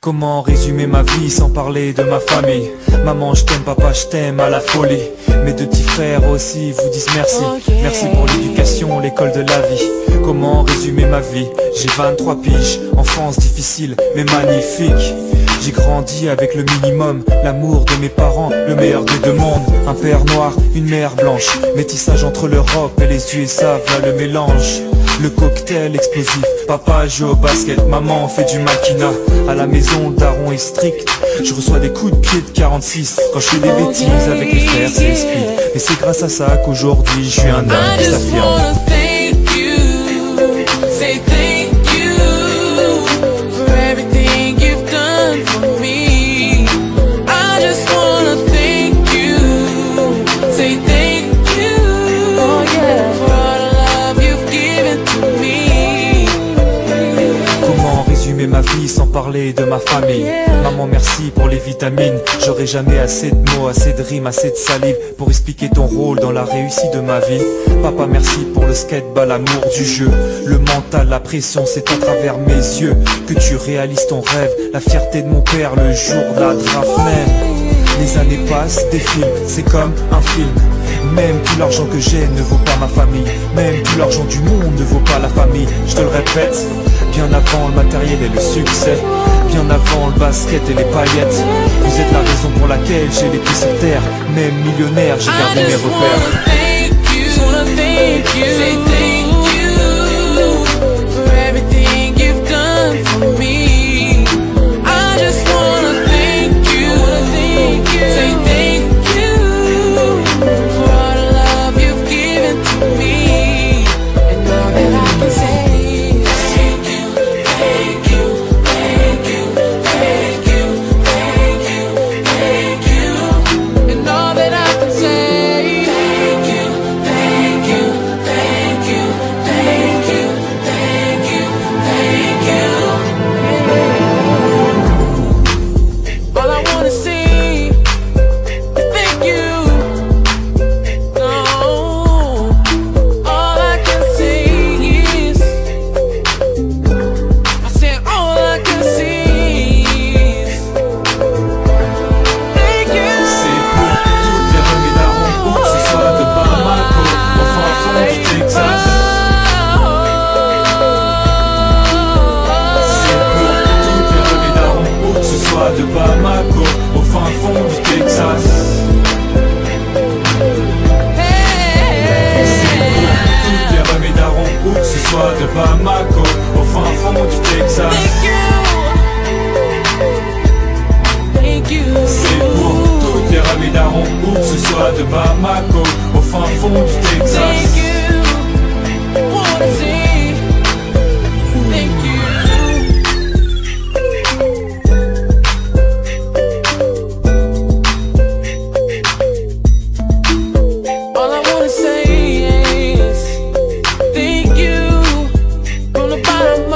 Comment résumer ma vie sans parler de ma famille? Maman je t'aime, papa je t'aime à la folie. Mes deux petits frères aussi vous disent merci. Merci pour l'éducation, l'école de la vie. Comment résumer ma vie? J'ai 23 piges, enfance difficile mais magnifique. J'ai grandi avec le minimum, l'amour de mes parents, le meilleur des deux mondes. Un père noir, une mère blanche, métissage entre l'Europe et les USA, voilà le mélange le cocktail explosif. Papa joue au basket, maman fait du maquina. À la maison, daron est strict. Je reçois des coups de pied de 46 Quand je fais des bêtises avec les frères, c'est speed Et c'est grâce à ça qu'aujourd'hui je suis un homme. Qui s'affirme parler de ma famille. Maman merci pour les vitamines. J'aurai jamais assez de mots, assez de rimes, assez de salive Pour expliquer ton rôle dans la réussite de ma vie. Papa merci pour le skateball, l'amour du jeu. Le mental, la pression, c'est à travers mes yeux Que tu réalises ton rêve. La fierté de mon père le jour de la draft Les années passent, défilent, c'est comme un film. Même tout l'argent que j'ai ne vaut pas ma famille. Même tout l'argent du monde ne vaut pas la famille. Je te le répète Bien avant le matériel et le succès. Bien avant le basket et les paillettes. Vous êtes la raison pour laquelle j'ai les pieds sur terre. Même millionnaire j'ai gardé mes repères soit de Bamako au fin fond du Texas C'est pour toutes les darons où que ce soit de Bamako au fin fond du Texas bam